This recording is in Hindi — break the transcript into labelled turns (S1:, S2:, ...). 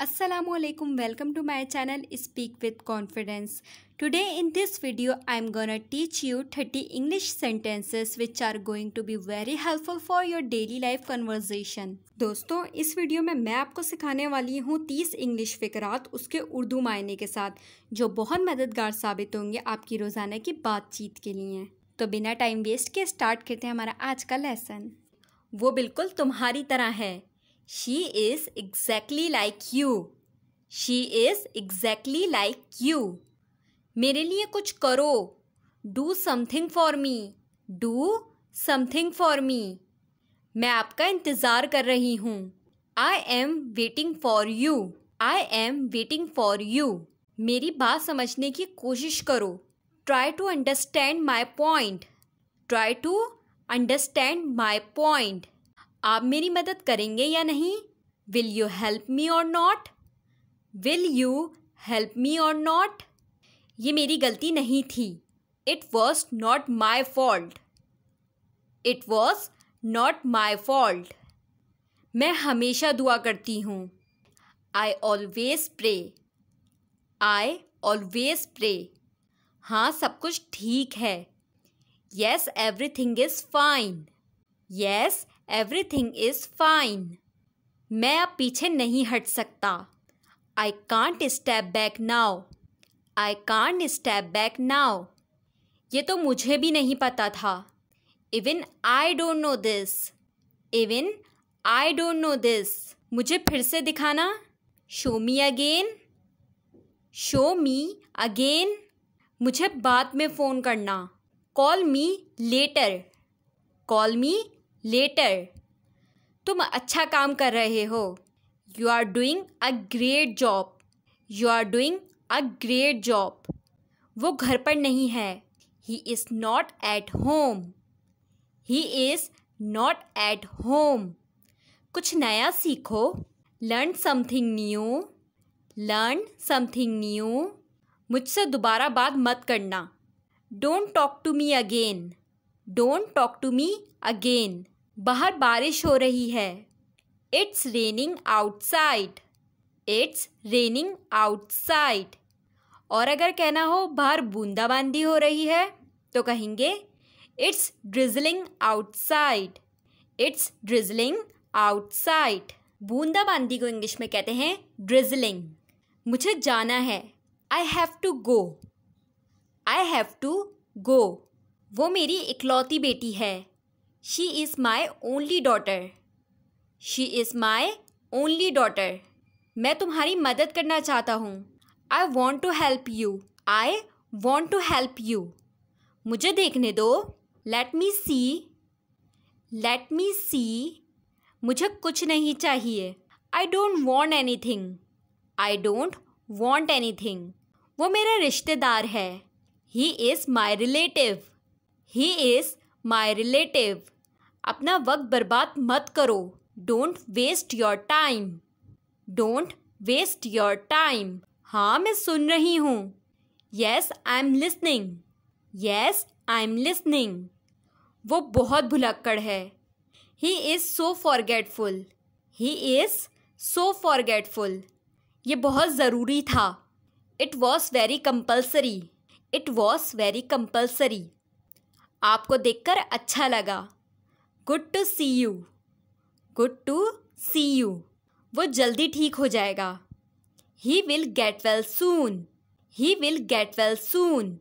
S1: Aslam welcome to my channel speak with confidence today in this video I am gonna teach you 30 English sentences which are going to be very helpful for your daily life conversation दोस्तों, इस वीडियो में मैं आपको सिखाने वाली हूँ 30 इंग्लिश फिकरात उसके उर्दू मायने के साथ, जो बहुत मददगार साबित होंगे आपकी रोज़ाना की बातचीत के लिए। तो बिना टाइम वेस्ट के स्टार्ट करते हैं हमारा आज का लेसन वो बिल्कुल तुम्हारी तरह है। She is exactly like you she is exactly like you मेरे लिए कुछ करो। Do something for me do something for me मैं आपका इंतज़ार कर रही हूँ। I am waiting for you I am waiting for you मेरी बात समझने की कोशिश करो। Try to understand my point try to understand my point आप मेरी मदद करेंगे या नहीं? Will you help me or not will you help me or not ये मेरी गलती नहीं थी। It was not my fault it was not my fault मैं हमेशा दुआ करती हूँ। I always pray I always pray हाँ सब कुछ ठीक है। Yes everything is fine yes everything is fine मैं अब पीछे नहीं हट सकता। I can't step back now I can't step back now ये तो मुझे भी नहीं पता था। Even I don't know this even I don't know this मुझे फिर से दिखाना। Show me again show me again मुझे बाद में फ़ोन करना। Call me later call me later, तुम अच्छा काम कर रहे हो। You are doing a great job you are doing a great job वो घर पर नहीं है। He is not at home he is not at home कुछ नया सीखो। Learn something new learn something new मुझसे दोबारा बात मत करना। Don't talk to me again don't talk to me again बाहर बारिश हो रही है। It's raining outside it's raining outside और अगर कहना हो, बाहर बूंदाबांदी हो रही है तो कहेंगे it's drizzling outside it's drizzling outside बूंदाबांदी को इंग्लिश में कहते हैं ड्रिजलिंग मुझे जाना है। I have to go I have to go वो मेरी इकलौती बेटी है। She is my only daughter she is my only daughter मैं तुम्हारी मदद करना चाहता हूँ। I want to help you I want to help you मुझे देखने दो। लेट मी सी लेट मी सी मुझे कुछ नहीं चाहिए। I don't want anything I don't want anything वो मेरा रिश्तेदार है। He is my relative he is my relative अपना वक्त बर्बाद मत करो। Don't waste your time don't waste your time हाँ मैं सुन रही हूँ। Yes I am listening yes I am listening वो बहुत भुलक्कड़ है। He is so forgetful he is so forgetful ये बहुत ज़रूरी था। It was very compulsory it was very compulsory आपको देखकर अच्छा लगा। Good to see you good to see you वो जल्दी ठीक हो जाएगा। He will get well soon he will get well soon